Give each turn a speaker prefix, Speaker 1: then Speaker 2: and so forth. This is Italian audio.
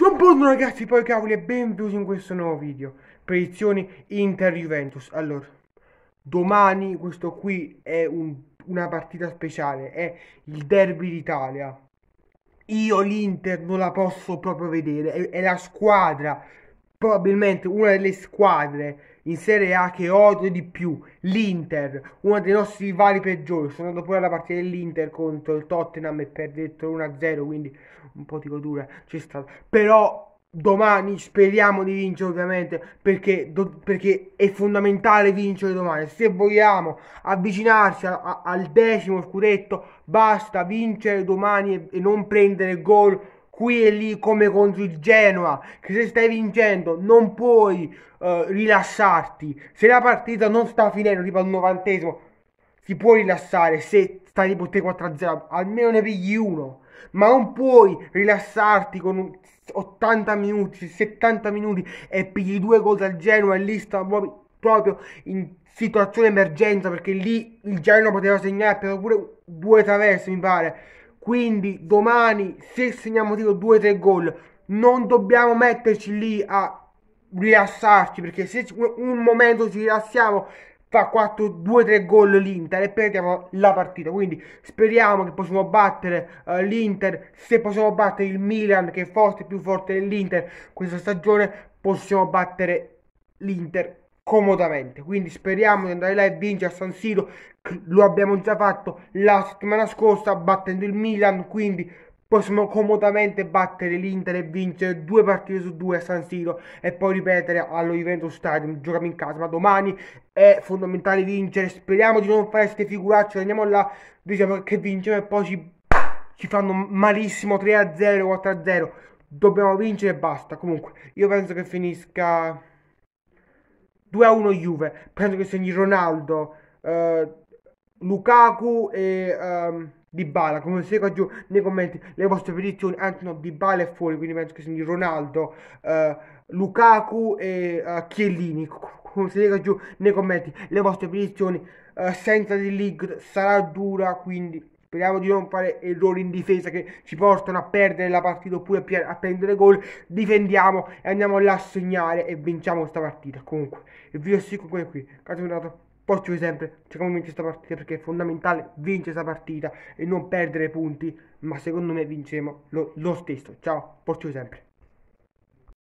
Speaker 1: Buongiorno ragazzi, poi cavoli e benvenuti in questo nuovo video. Predizioni Inter-Juventus Allora, domani questo qui è un, una partita speciale È il derby d'Italia. Io l'Inter non la posso proprio vedere È, è la squadra, probabilmente una delle squadre in Serie A che odio di più L'Inter, uno dei nostri rivali peggiori Sono andato pure alla partita dell'Inter contro il Tottenham e perdetto 1-0 Quindi un po' di godura c'è stata. Però domani speriamo di vincere ovviamente perché, do, perché, è fondamentale vincere domani se vogliamo avvicinarci a, a, al decimo scudetto basta vincere domani e, e, non prendere gol qui e lì come contro il Genoa che se stai vincendo non puoi uh, rilassarti. Se la partita non sta finendo tipo al novantesimo ti puoi rilassare se stai tipo 3-4-0 almeno ne pigli uno. Ma non puoi rilassarti con 80 minuti, 70 minuti e pigli due gol dal Genoa e lì sta proprio, proprio in situazione emergenza perché lì il Genoa poteva segnare pure due traverse mi pare quindi domani se segniamo tipo 2-3 gol non dobbiamo metterci lì a rilassarci perché se un momento ci rilassiamo fa 4, 2-3 gol l'Inter e perdiamo la partita. Quindi speriamo che possiamo battere uh, l'Inter. Se possiamo battere il Milan, che è forte, più forte dell'Inter questa stagione, possiamo battere l'Inter comodamente. Quindi speriamo di andare là e vincere a San Siro. Lo abbiamo già fatto la settimana scorsa battendo il Milan. Quindi possiamo comodamente battere l'Inter e vincere due partite su due a San Siro e poi ripetere allo Juventus Stadium, giochiamo in casa, ma domani è fondamentale vincere, speriamo di non fare queste figuracce, andiamo là, diciamo che vinciamo e poi ci, ci fanno malissimo 3-0, 4-0, dobbiamo vincere e basta, comunque io penso che finisca 2-1 Juve, penso che segni Ronaldo, eh, Lukaku e... Um, di Bala, come si qua giù nei commenti le vostre predizioni, anzi no, Di Bala è fuori, quindi penso che sia Ronaldo, uh, Lukaku e uh, Chiellini, come si lega giù nei commenti le vostre predizioni, uh, senza di league sarà dura, quindi speriamo di non fare errori in difesa che ci portano a perdere la partita oppure a prendere gol, difendiamo e andiamo là a segnare e vinciamo questa partita, comunque il video è qui, qui, avuto portaci sempre, cerchiamo di vincere questa partita perché è fondamentale vincere questa partita e non perdere punti, ma secondo me vinceremo lo, lo stesso. Ciao, portaci sempre.